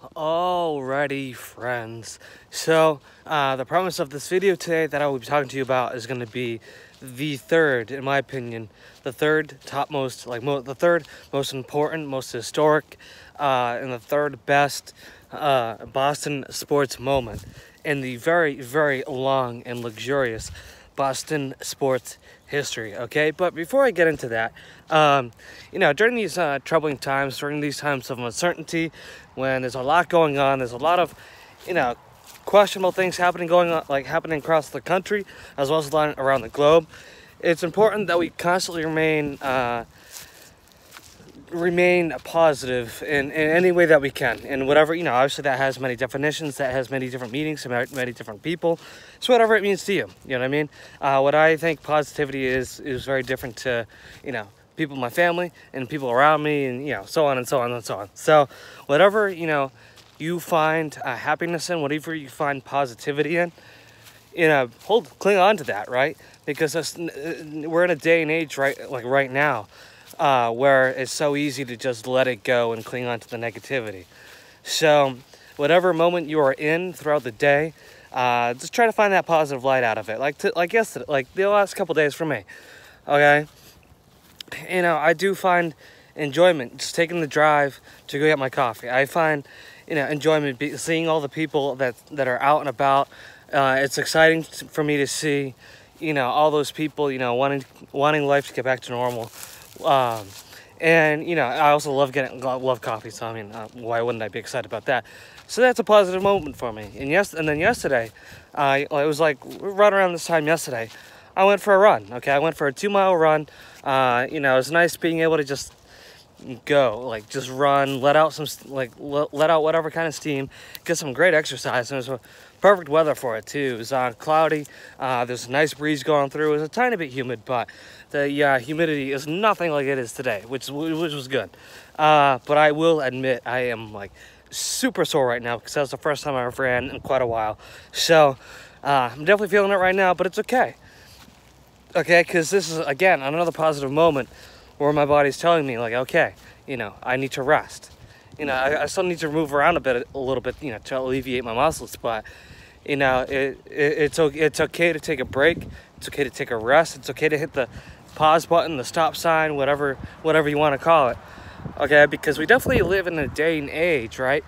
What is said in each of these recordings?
Alrighty, friends. So, uh, the premise of this video today that I will be talking to you about is going to be the third, in my opinion, the third topmost, like mo the third most important, most historic, uh, and the third best uh, Boston sports moment in the very, very long and luxurious Boston sports history. Okay, but before I get into that, um, you know, during these uh, troubling times, during these times of uncertainty, when there's a lot going on, there's a lot of, you know, questionable things happening going on, like happening across the country as well as around the globe. It's important that we constantly remain. Uh, remain positive in, in any way that we can and whatever you know obviously that has many definitions that has many different meanings many different people so whatever it means to you you know what i mean uh, what i think positivity is is very different to you know people in my family and people around me and you know so on and so on and so on so whatever you know you find uh, happiness in whatever you find positivity in you know hold cling on to that right because we're in a day and age right like right now uh, where it's so easy to just let it go and cling on to the negativity. So, whatever moment you are in throughout the day, uh, just try to find that positive light out of it. Like to, like yesterday, like the last couple days for me. Okay, you know I do find enjoyment just taking the drive to go get my coffee. I find you know enjoyment seeing all the people that that are out and about. Uh, it's exciting for me to see you know all those people you know wanting wanting life to get back to normal um, and you know, I also love getting love coffee, so I mean, uh, why wouldn't I be excited about that? So that's a positive moment for me. And yes, and then yesterday, uh, it was like right around this time yesterday, I went for a run. Okay, I went for a two mile run. Uh, you know, it was nice being able to just go, like just run, let out some, like let out whatever kind of steam, get some great exercise. And it was perfect weather for it too. It was uh, cloudy. Uh, there's a nice breeze going through. It was a tiny bit humid, but the uh, humidity is nothing like it is today, which which was good. Uh, but I will admit I am like super sore right now because that was the first time I ever ran in quite a while. So uh, I'm definitely feeling it right now, but it's okay. Okay, because this is again another positive moment where my body's telling me like, okay, you know, I need to rest. You know, I, I still need to move around a bit, a little bit, you know, to alleviate my muscles, but you know, it, it, it's it's okay to take a break. It's okay to take a rest. It's okay to hit the pause button, the stop sign, whatever whatever you want to call it. Okay, because we definitely live in a day and age, right,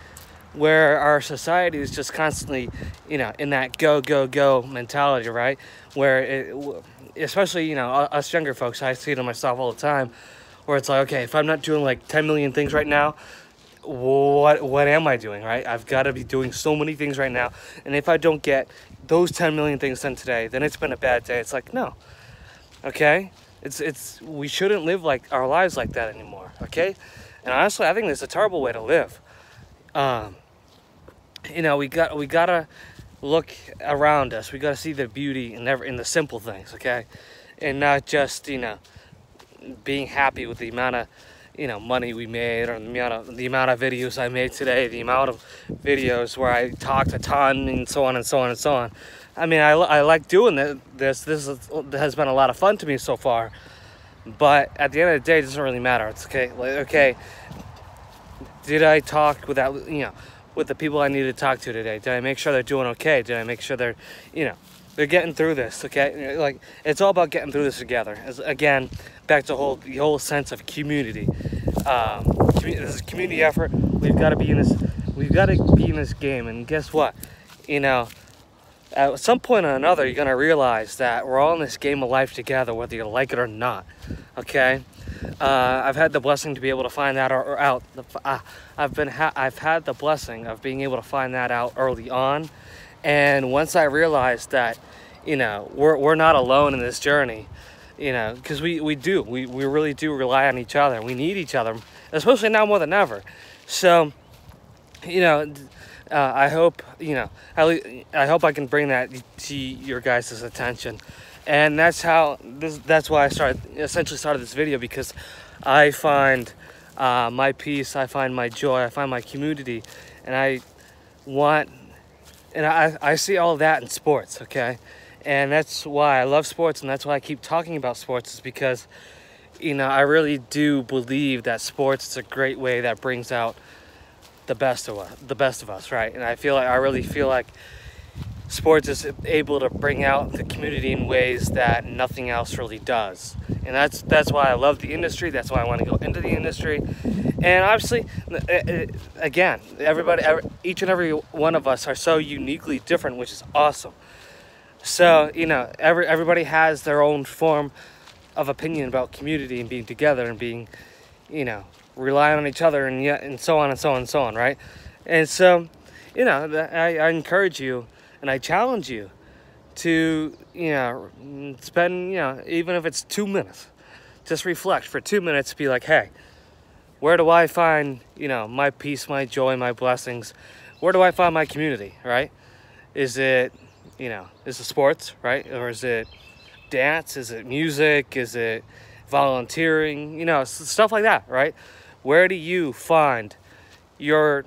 where our society is just constantly, you know, in that go go go mentality, right? Where it, especially you know us younger folks, I see it in myself all the time, where it's like, okay, if I'm not doing like 10 million things right now, what what am I doing, right? I've got to be doing so many things right now. And if I don't get those 10 million things done today, then it's been a bad day. It's like, no. Okay? It's it's we shouldn't live like our lives like that anymore, okay? And honestly, I think it's a terrible way to live. Um you know, we got we got to look around us. We got to see the beauty in every in the simple things, okay? And not just, you know, being happy with the amount of you know money we made or the amount of the amount of videos I made today, the amount of videos where I talked a ton and so on and so on and so on. I mean, I, I like doing this. This is, has been a lot of fun to me so far. But at the end of the day, it doesn't really matter. It's okay. Like, okay, did I talk without you know with the people I need to talk to today? Did I make sure they're doing okay? Did I make sure they're you know they're getting through this, okay? Like it's all about getting through this together. As again, back to whole the whole sense of community. Um, this is a community effort. We've got to be in this. We've got to be in this game. And guess what? You know, at some point or another, you're gonna realize that we're all in this game of life together, whether you like it or not. Okay. Uh, I've had the blessing to be able to find that or, or out. Uh, I've been ha I've had the blessing of being able to find that out early on and once I realized that, you know, we're, we're not alone in this journey, you know, because we, we do, we, we really do rely on each other. We need each other, especially now more than ever. So, you know, uh, I hope, you know, I, hope I can bring that to your guys' attention. And that's how, this, that's why I started, essentially started this video because I find uh, my peace, I find my joy, I find my community, and I want and I, I see all that in sports, okay? And that's why I love sports and that's why I keep talking about sports is because, you know, I really do believe that sports is a great way that brings out the best of us, the best of us, right? And I feel like I really feel like sports is able to bring out the community in ways that nothing else really does. And that's that's why I love the industry. That's why I want to go into the industry. And obviously, eh, eh, again, everybody, each and every one of us are so uniquely different, which is awesome. So you know, every everybody has their own form of opinion about community and being together and being, you know, relying on each other and yet and so on and so on and so on, right? And so, you know, I, I encourage you and I challenge you to, you know, spend, you know, even if it's two minutes, just reflect for two minutes, be like, hey, where do I find, you know, my peace, my joy, my blessings? Where do I find my community, right? Is it, you know, is it sports, right? Or is it dance? Is it music? Is it volunteering? You know, stuff like that, right? Where do you find your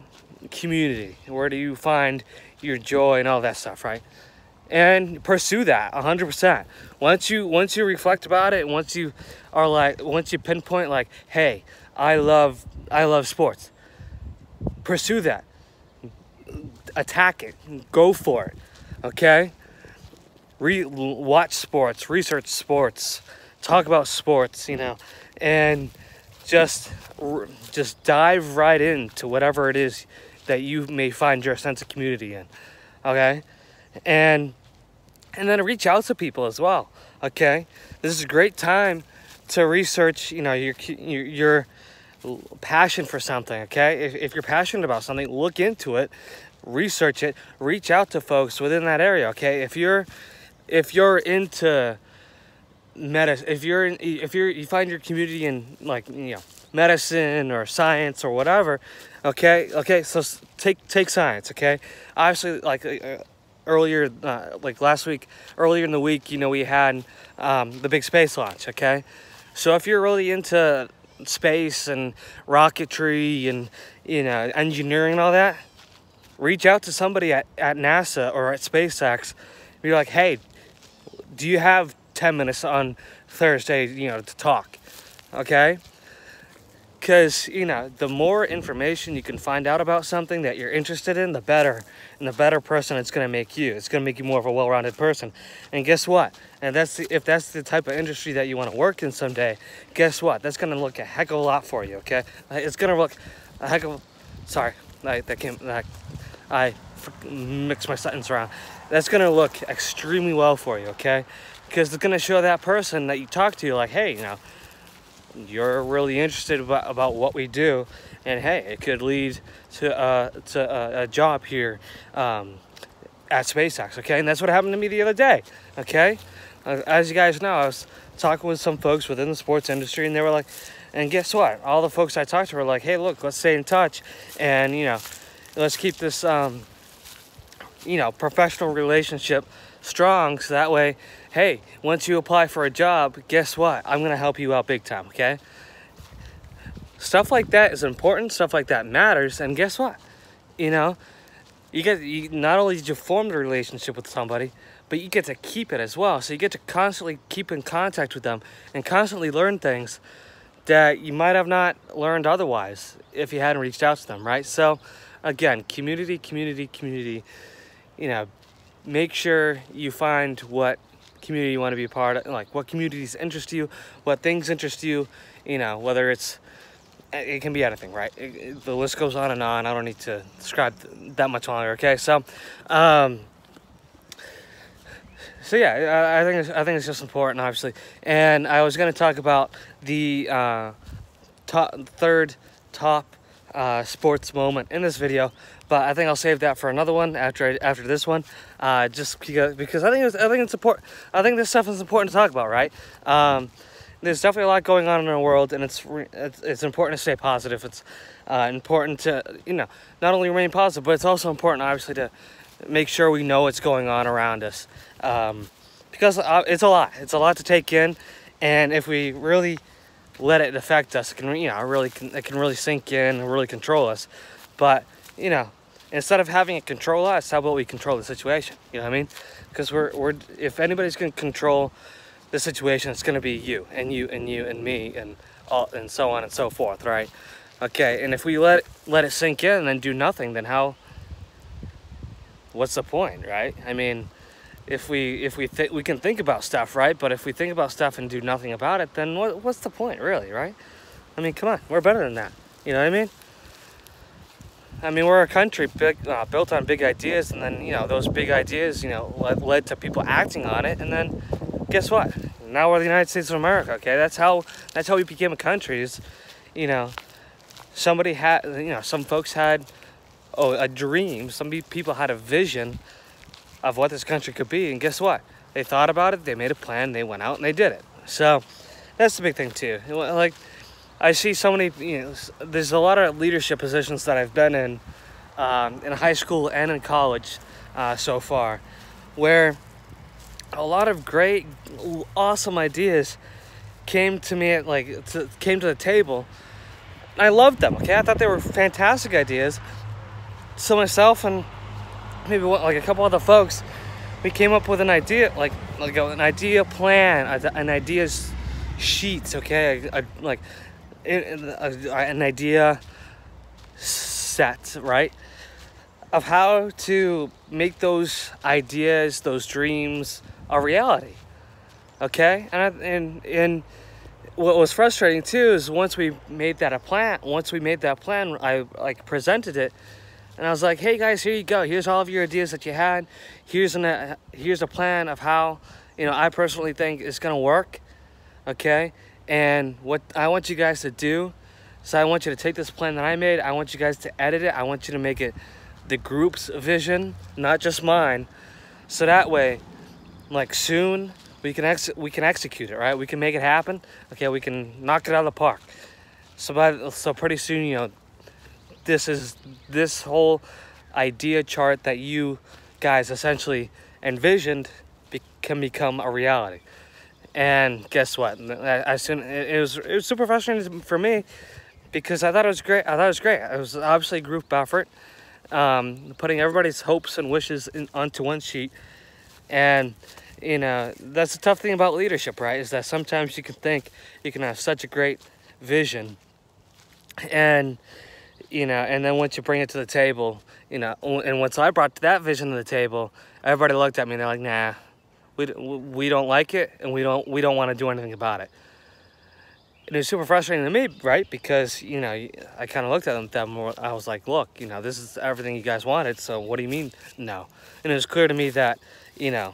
community? Where do you find your joy and all that stuff, right? And pursue that 100%. Once you once you reflect about it, once you are like once you pinpoint like, "Hey, I love I love sports." Pursue that. Attack it. Go for it. Okay? Re watch sports, research sports, talk about sports, you know, and just just dive right into whatever it is that you may find your sense of community in okay? And and then reach out to people as well okay? This is a great time to research you know your your, passion for something okay? If, if you're passionate about something look into it research it reach out to folks within that area okay? If you're if you're into medicine if you're in, if you're you find your community in like you know medicine or science or whatever okay okay so take take science okay? Obviously like uh, earlier uh, like last week earlier in the week you know we had um, the big space launch okay? So if you're really into space and rocketry and you know engineering and all that reach out to somebody at, at nasa or at spacex. Be like hey do you have 10 minutes on thursday you know to talk okay? Because you know the more information you can find out about something that you're interested in the better and the better person it's going to make you. It's going to make you more of a well-rounded person. And guess what? And that's the, if that's the type of industry that you want to work in someday guess what? That's going to look a heck of a lot for you okay? It's going to look a heck of a... sorry I, that came that i mixed my sentence around. That's going to look extremely well for you okay because it's going to show that person that you talk to like hey you know you're really interested about, about what we do and hey it could lead to, uh, to a, a job here um, at SpaceX okay? And that's what happened to me the other day okay? Uh, as you guys know I was talking with some folks within the sports industry and they were like and guess what? All the folks I talked to were like hey look let's stay in touch and you know let's keep this um, you know professional relationship strong so that way hey, once you apply for a job, guess what? I'm to help you out big time, okay? Stuff like that is important. Stuff like that matters. And guess what? You know, you get you not only did you form the relationship with somebody, but you get to keep it as well. So you get to constantly keep in contact with them and constantly learn things that you might have not learned otherwise if you hadn't reached out to them, right? So again, community, community, community, you know, make sure you find what community you want to be a part of, like what communities interest you, what things interest you, you know, whether it's, it can be anything, right? It, it, the list goes on and on. I don't need to describe that much longer, okay? So, um, so yeah, I, I think it's, I think it's just important, obviously. And I was going to talk about the uh, top, third top uh, sports moment in this video, but I think I'll save that for another one after after this one. Uh, just because because I think it's, I think it's important. I think this stuff is important to talk about, right? Um, there's definitely a lot going on in our world, and it's it's, it's important to stay positive. It's uh, important to you know not only remain positive, but it's also important, obviously, to make sure we know what's going on around us um, because uh, it's a lot. It's a lot to take in, and if we really let it affect us. It can you know really it can really sink in and really control us. But you know, instead of having it control us, how about we control the situation? You know what I mean? Because we're we're if anybody's gonna control the situation, it's gonna be you and you and you and me and all and so on and so forth, right? Okay, and if we let let it sink in and then do nothing, then how? What's the point, right? I mean, if we if we think we can think about stuff, right? But if we think about stuff and do nothing about it, then what what's the point, really, right? I mean, come on, we're better than that. You know what I mean? I mean, we're a country big, uh, built on big ideas, and then you know those big ideas, you know, led, led to people acting on it, and then guess what? Now we're the United States of America. Okay, that's how that's how we became a country. Is you know, somebody had, you know, some folks had oh a dream. Some people had a vision of what this country could be, and guess what? They thought about it, they made a plan, they went out and they did it. So that's the big thing too. Like I see so many, you know, there's a lot of leadership positions that I've been in, um, in high school and in college uh, so far, where a lot of great, awesome ideas came to me at like to, came to the table. I loved them. Okay, I thought they were fantastic ideas. So myself and maybe like a couple other folks, we came up with an idea, like like an idea plan, an ideas sheets. Okay, like an idea set, right? Of how to make those ideas, those dreams, a reality. Okay, and and and what was frustrating too is once we made that a plan, once we made that plan, I like presented it, and I was like, "Hey guys, here you go. Here's all of your ideas that you had. Here's an uh, here's a plan of how you know I personally think it's gonna work." Okay, and what I want you guys to do so I want you to take this plan that I made. I want you guys to edit it. I want you to make it the group's vision, not just mine. So that way, like soon, we can ex we can execute it, right? We can make it happen. Okay, we can knock it out of the park. So by so pretty soon, you know, this is this whole idea chart that you guys essentially envisioned be, can become a reality. And guess what? I soon it was it was super frustrating for me because I thought it was great. I thought it was great. It was obviously group effort, um, putting everybody's hopes and wishes in, onto one sheet. And, you know, that's the tough thing about leadership, right? Is that sometimes you can think you can have such a great vision and, you know, and then once you bring it to the table, you know, and once I brought that vision to the table, everybody looked at me and they're like, nah, we, we don't like it and we don't, we don't want to do anything about it it was super frustrating to me, right? Because, you know, I kind of looked at them, more. I was like, look, you know, this is everything you guys wanted, so what do you mean no? And it was clear to me that, you know,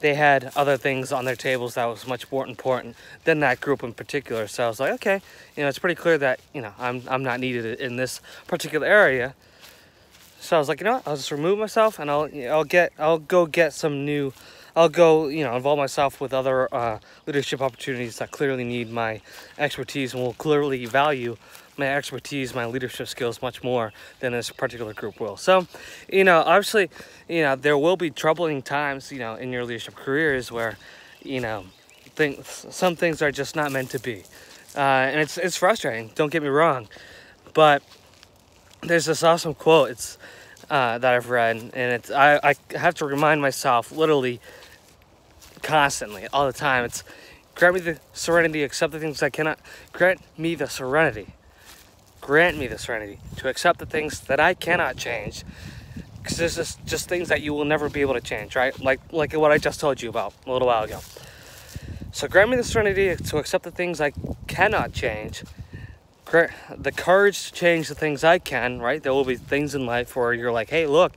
they had other things on their tables that was much more important than that group in particular. So I was like, okay, you know, it's pretty clear that, you know, I'm, I'm not needed in this particular area. So I was like, you know what, I'll just remove myself and I'll, I'll get, I'll go get some new I'll go, you know, involve myself with other uh, leadership opportunities that clearly need my expertise and will clearly value my expertise, my leadership skills much more than this particular group will. So, you know, obviously, you know, there will be troubling times, you know, in your leadership careers where, you know, things, some things are just not meant to be. Uh, and it's, it's frustrating, don't get me wrong. But there's this awesome quote, it's, uh, that I've read, and it's, I, I have to remind myself literally constantly, all the time. It's grant me the serenity, accept the things I cannot. Grant me the serenity. Grant me the serenity to accept the things that I cannot change. Because this is just things that you will never be able to change, right? Like like what I just told you about a little while ago. So grant me the serenity to accept the things I cannot change. The courage to change the things I can, right? There will be things in life where you're like, hey, look,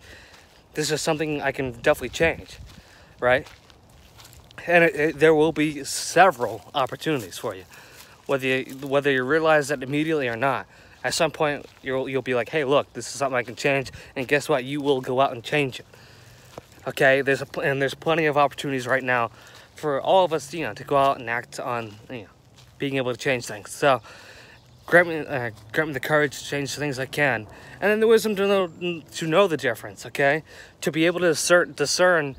this is something I can definitely change, right? and it, it, there will be several opportunities for you whether you whether you realize that immediately or not at some point you'll you'll be like hey look this is something i can change and guess what? You will go out and change it. Okay? There's a and there's plenty of opportunities right now for all of us you know to go out and act on you know being able to change things. So grant me uh, grant me the courage to change the things i can and then the wisdom to know to know the difference okay? To be able to discern discern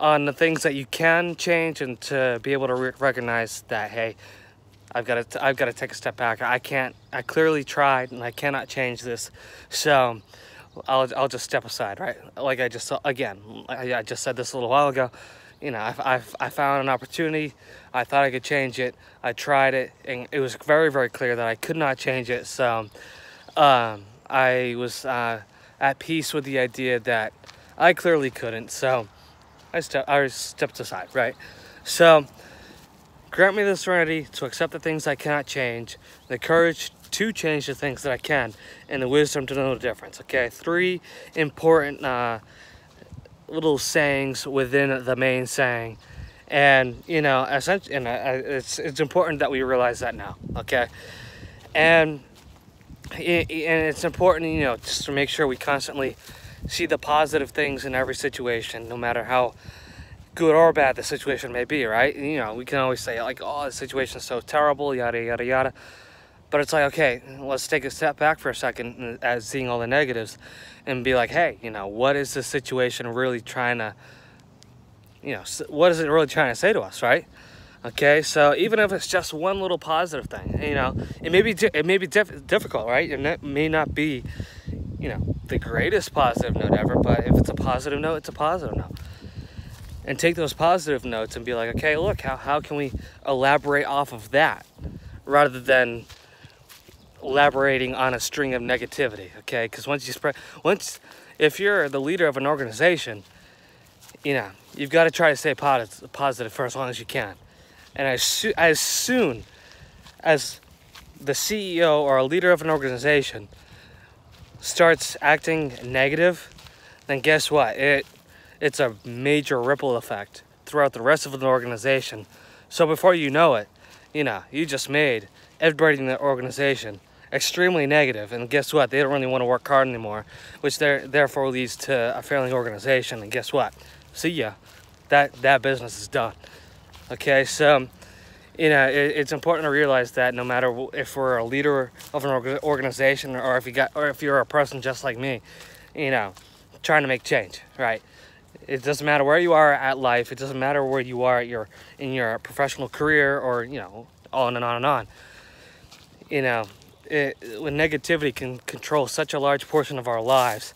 on the things that you can change and to be able to re recognize that hey I've got to I've got to take a step back I can't I clearly tried and I cannot change this so I'll, I'll just step aside right like I just again I, I just said this a little while ago you know, I, I, I found an opportunity. I thought I could change it. I tried it, and it was very, very clear that I could not change it. So um, I was uh, at peace with the idea that I clearly couldn't. So I, ste- I stepped aside, right? So grant me the serenity to accept the things I cannot change, the courage to change the things that I can, and the wisdom to know the difference. Okay, three important. Uh, little sayings within the main saying and you know essentially and it's it's important that we realize that now okay and and it's important you know just to make sure we constantly see the positive things in every situation no matter how good or bad the situation may be right you know we can always say like oh the situation is so terrible yada yada yada but it's like, okay, let's take a step back for a second uh, as seeing all the negatives and be like, hey, you know, what is the situation really trying to, you know, what is it really trying to say to us, right? Okay, so even if it's just one little positive thing, you know, it may be it may be diff difficult, right? It may not be, you know, the greatest positive note ever, but if it's a positive note, it's a positive note. And take those positive notes and be like, okay, look, how, how can we elaborate off of that rather than elaborating on a string of negativity, okay? Because once you spread, once, if you're the leader of an organization, you know, you've got to try to stay positive for as long as you can. And as, as soon as the CEO or a leader of an organization starts acting negative, then guess what? It it's a major ripple effect throughout the rest of the organization. So before you know it, you know, you just made everybody in the organization extremely negative. negative and guess what? They don't really want to work hard anymore which there therefore leads to a failing organization. And guess what? See ya. That that business is done. Okay so you know it, it's important to realize that no matter if we're a leader of an organization or if you got or if you're a person just like me you know trying to make change right it doesn't matter where you are at life it doesn't matter where you are at your in your professional career or you know on and on and on. You know it, when negativity can control such a large portion of our lives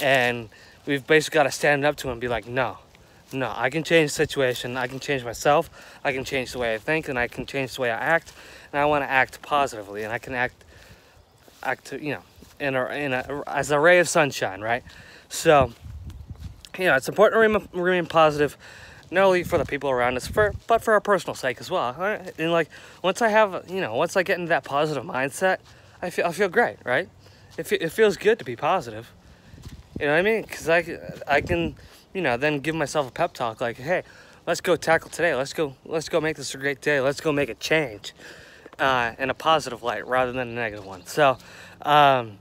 and we've basically got to stand up to it and be like no no i can change the situation i can change myself i can change the way i think and i can change the way i act and i want to act positively and i can act act you know in a, in a as a ray of sunshine right? So you know it's important to remain, remain positive not only for the people around us, for but for our personal sake as well. And like once I have, you know, once I get into that positive mindset, I feel I feel great, right? It, it feels good to be positive. You know what I mean? Because I I can, you know, then give myself a pep talk like, hey, let's go tackle today. Let's go let's go make this a great day. Let's go make a change, uh, in a positive light rather than a negative one. So. Um,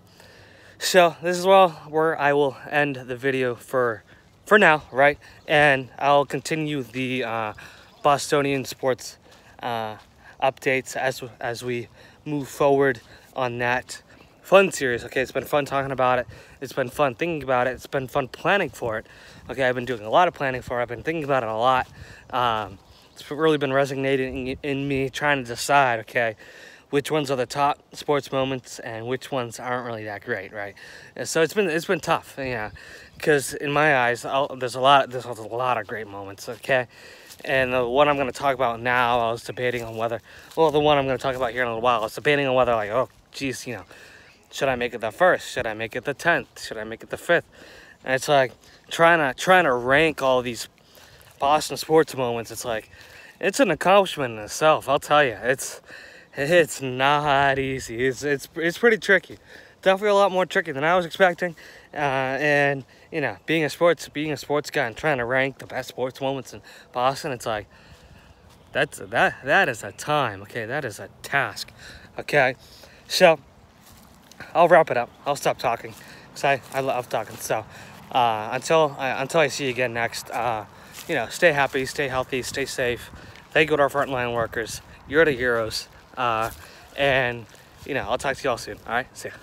so this is well where I will end the video for for now, right? And I'll continue the uh, Bostonian sports uh, updates as as we move forward on that fun series. Okay, it's been fun talking about it. It's been fun thinking about it. It's been fun planning for it. Okay, I've been doing a lot of planning for it. I've been thinking about it a lot. Um, it's really been resonating in, in me trying to decide. Okay, which ones are the top sports moments and which ones aren't really that great, right? And so it's been it's been tough, yeah, because in my eyes, I'll, there's a lot there's a lot of great moments, okay. And the one I'm going to talk about now, I was debating on whether, well, the one I'm going to talk about here in a little while, I was debating on whether, like, oh, geez, you know, should I make it the first? Should I make it the tenth? Should I make it the fifth? And it's like trying to trying to rank all these Boston sports moments. It's like it's an accomplishment in itself. I'll tell you, it's it's not easy. It's it's it's pretty tricky. Definitely a lot more tricky than I was expecting. Uh, and you know, being a sports being a sports guy and trying to rank the best sports moments in Boston, it's like that's that that is a time. Okay, that is a task. Okay, so I'll wrap it up. I'll stop talking because I I love talking. So uh, until uh, until I see you again next, uh, you know, stay happy, stay healthy, stay safe. Thank you to our frontline workers. You're the heroes. Uh, and, you know, I'll talk to you all soon. All right? See ya.